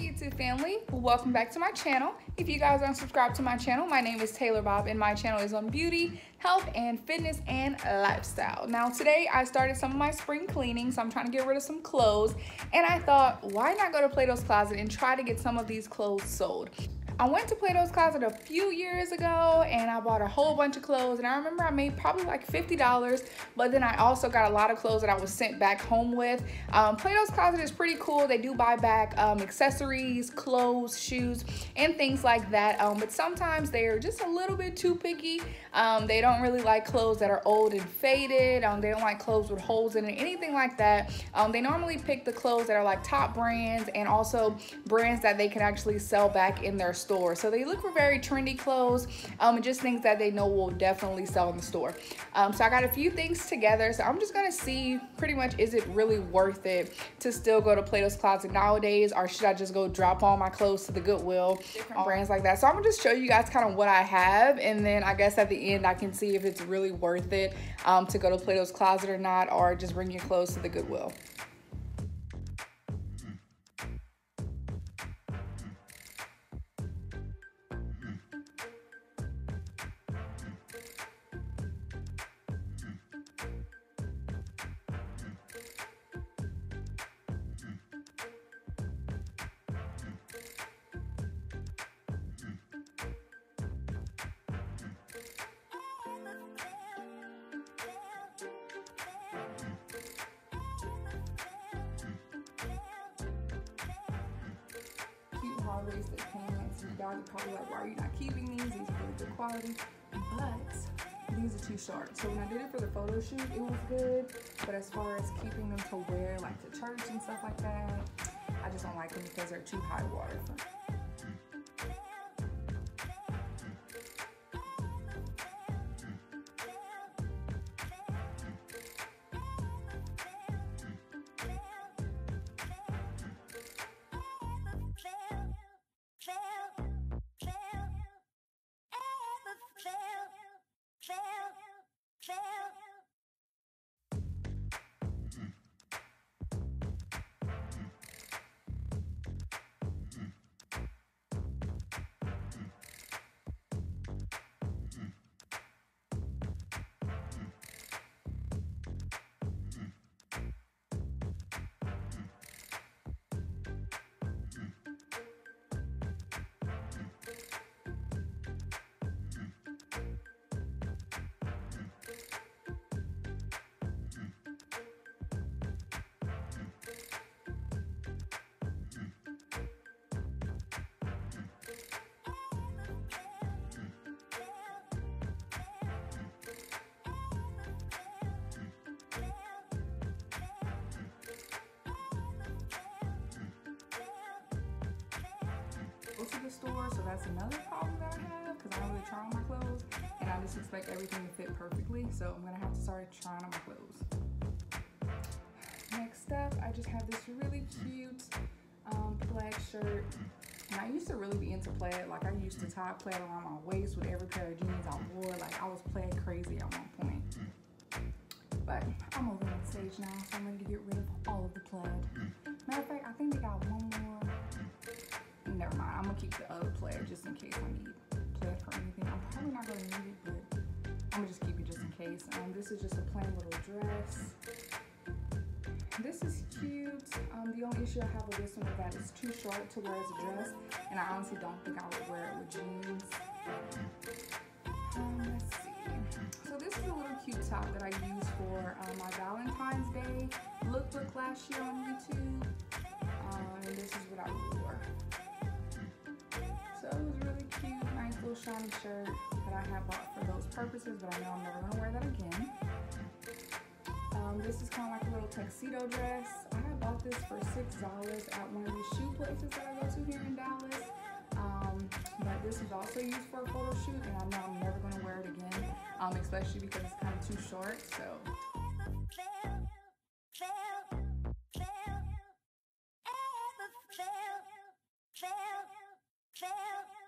YouTube family, welcome back to my channel. If you guys aren't subscribed to my channel, my name is Taylor Bob and my channel is on beauty, health, and fitness and lifestyle. Now today I started some of my spring cleaning, so I'm trying to get rid of some clothes and I thought why not go to Plato's Closet and try to get some of these clothes sold. I went to Plato's Closet a few years ago and I bought a whole bunch of clothes and I remember I made probably like $50 but then I also got a lot of clothes that I was sent back home with. Um, Plato's Closet is pretty cool. They do buy back um, accessories, clothes, shoes, and things like that. Um, but sometimes they're just a little bit too picky. Um, they don't really like clothes that are old and faded. Um, they don't like clothes with holes in it, anything like that. Um, they normally pick the clothes that are like top brands and also brands that they can actually sell back in their store store. So they look for very trendy clothes um, and just things that they know will definitely sell in the store. Um, so I got a few things together. So I'm just gonna see pretty much is it really worth it to still go to Plato's Closet nowadays or should I just go drop all my clothes to the Goodwill, different brands like that. So I'm gonna just show you guys kind of what I have and then I guess at the end I can see if it's really worth it um, to go to Plato's Closet or not or just bring your clothes to the Goodwill. You guys are probably like, why are you not keeping these? These are really good quality. But these are too short. So when I did it for the photo shoot, it was good. But as far as keeping them to wear like to church and stuff like that, I just don't like them because they're too high water store, so that's another problem that I have because I don't really try on my clothes and I just expect everything to fit perfectly. So I'm gonna have to start trying on my clothes. Next up, I just have this really cute um, plaid shirt. And I used to really be into plaid. Like I used to tie plaid around my waist with every pair of jeans I wore. Like I was plaid crazy at one point. But I'm over that stage now, so I'm to get rid of all of the plaid. Matter of fact, I think they got one more never mind. I'm gonna keep the other player just in case I need plaid for anything. I'm probably not gonna need it, but I'm gonna just keep it just in case. Um, this is just a plain little dress. This is cute. Um, the only issue I have with this one is that it's too short to wear as a dress, and I honestly don't think I would wear it with jeans. Um, let's see. So this is a little cute top that I used for uh, my Valentine's Day lookbook last year on YouTube. Um, and this is what I little shiny shirt that I have bought for those purposes, but I know I'm never going to wear that again. Um, this is kind of like a little tuxedo dress. I bought this for $6 at one of these shoe places that I go to here in Dallas. Um, but this is also used for a photo shoot, and I know I'm never going to wear it again, um, especially because it's kind of too short, so... Fail, fail, fail,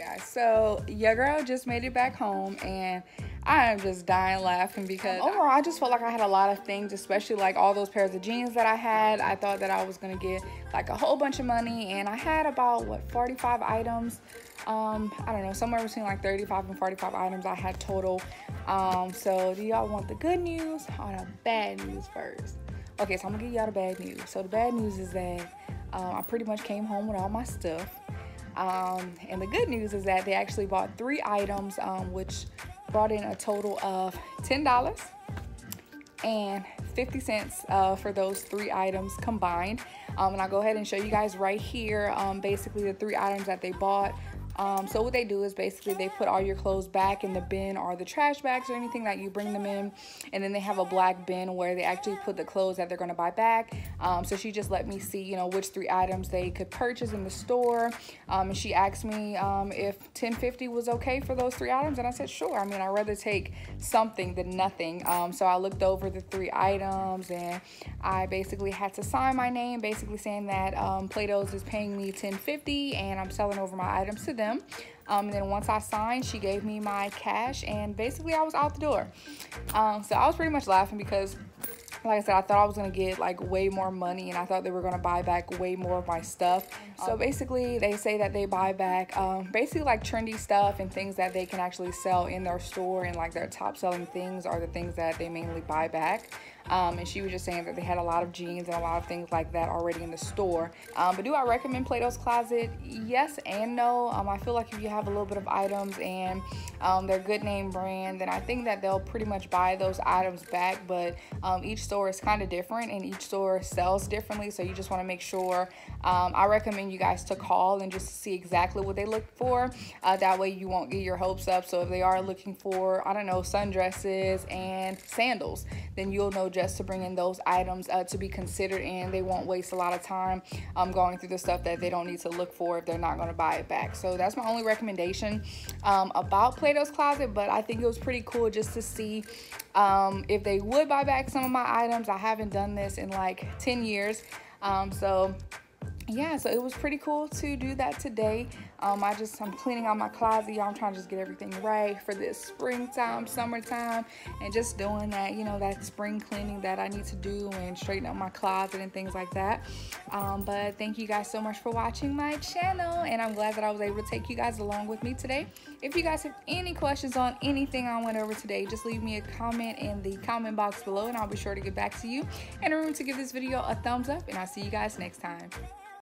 guys, so your girl just made it back home and I am just dying laughing because overall I just felt like I had a lot of things, especially like all those pairs of jeans that I had. I thought that I was gonna get like a whole bunch of money and I had about what 45 items. Um, I don't know, somewhere between like 35 and 45 items I had total. Um, so do y'all want the good news or the bad news first? Okay, so I'm gonna give y'all the bad news. So the bad news is that um, I pretty much came home with all my stuff. Um, and the good news is that they actually bought three items, um, which brought in a total of $10 and 50 cents uh, for those three items combined. Um, and I'll go ahead and show you guys right here, um, basically the three items that they bought. Um, so what they do is basically they put all your clothes back in the bin or the trash bags or anything that you bring them in. And then they have a black bin where they actually put the clothes that they're going to buy back. Um, so she just let me see, you know, which three items they could purchase in the store. Um, she asked me um, if 1050 was okay for those three items. And I said, sure. I mean, I'd rather take something than nothing. Um, so I looked over the three items and I basically had to sign my name, basically saying that um, Plato's is paying me 1050 and I'm selling over my items to them them. Um, and then once I signed, she gave me my cash and basically I was out the door. Um, so I was pretty much laughing because like I said, I thought I was gonna get like way more money and I thought they were gonna buy back way more of my stuff. So basically they say that they buy back um, basically like trendy stuff and things that they can actually sell in their store and like their top selling things are the things that they mainly buy back. Um, and she was just saying that they had a lot of jeans and a lot of things like that already in the store. Um, but do I recommend Plato's Closet? Yes and no. Um, I feel like if you have a little bit of items and um, they're good name brand, then I think that they'll pretty much buy those items back. But um, each store is kind of different and each store sells differently. So you just want to make sure. Um, I recommend you guys to call and just see exactly what they look for. Uh, that way you won't get your hopes up. So if they are looking for, I don't know, sundresses and sandals, then you'll know just to bring in those items uh, to be considered and they won't waste a lot of time um, going through the stuff that they don't need to look for if they're not going to buy it back. So that's my only recommendation um, about Plato's Closet, but I think it was pretty cool just to see um, if they would buy back some of my items. I haven't done this in like 10 years. Um, so yeah, so it was pretty cool to do that today. Um, I just, I'm cleaning out my closet, y'all. I'm trying to just get everything right for this springtime, summertime, and just doing that, you know, that spring cleaning that I need to do and straighten up my closet and things like that. Um, but thank you guys so much for watching my channel, and I'm glad that I was able to take you guys along with me today. If you guys have any questions on anything I went over today, just leave me a comment in the comment box below, and I'll be sure to get back to you. And remember to give this video a thumbs up, and I'll see you guys next time.